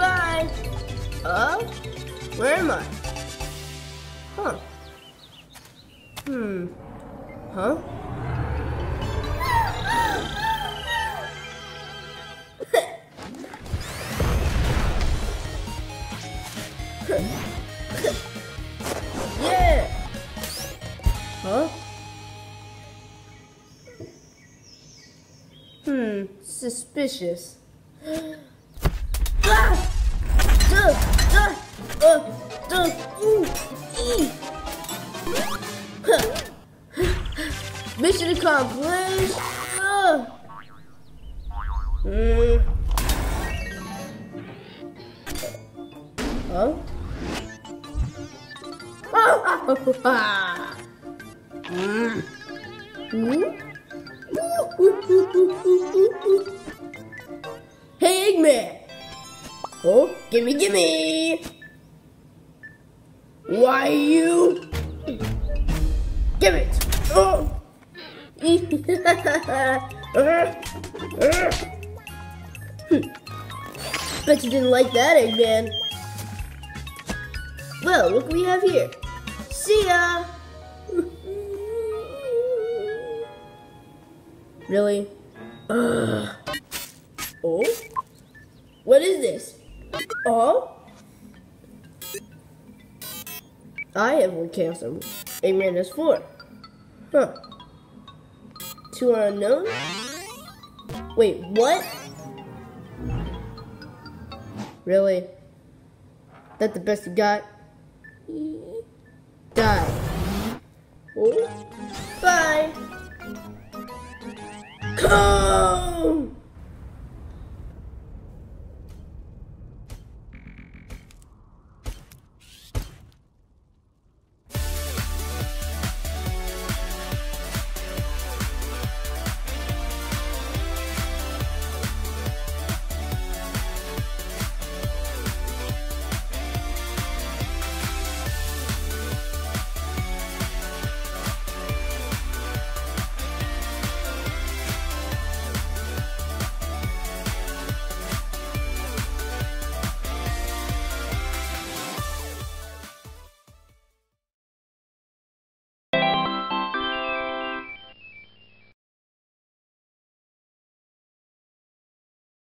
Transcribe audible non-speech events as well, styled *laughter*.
Uh, where am I? Huh. Hmm. Huh? *laughs* yeah! Huh? Hmm, suspicious. *gasps* *gasps* Mission accomplished! Uh. Hmm. Huh? Ah! Hmm? Hey, Eggman! Oh, gimme, gimme! Why you? Give it! Oh! *laughs* Bet you didn't like that, Eggman. Well, look what we have here. See ya! *laughs* really? Ugh. Oh? What is this? Oh? I have one emerald. Eggman has four. Huh. Two are unknown? Wait, what? Really? That the best you got? Die. Oh.